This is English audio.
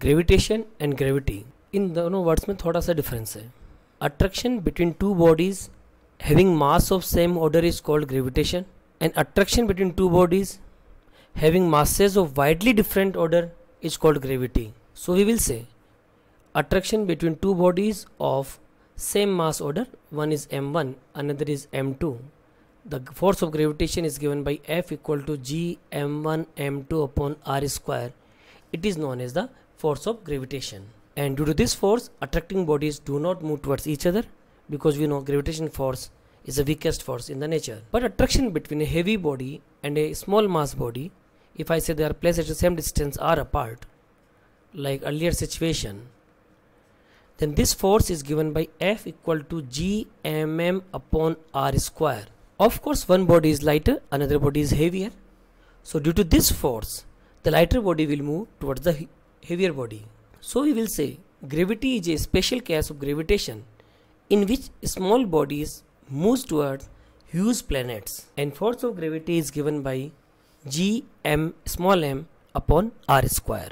Gravitation and gravity इन दोनों words में थोड़ा सा डिफरेंस है attraction between two bodies having mass of same order is called gravitation and attraction between two bodies having masses of widely different order is called gravity. So we will say attraction between two bodies of same mass order one is m1 another is m2 the force of gravitation is given by F equal to g m1 m2 upon r square it is known as the force of gravitation. And due to this force attracting bodies do not move towards each other because we know gravitation force is the weakest force in the nature. But attraction between a heavy body and a small mass body if I say they are placed at the same distance r apart like earlier situation then this force is given by F equal to g mm upon r square. Of course one body is lighter another body is heavier. So due to this force the lighter body will move towards the heavier body. So we will say gravity is a special case of gravitation in which small bodies move towards huge planets and force of gravity is given by g m small m upon r square.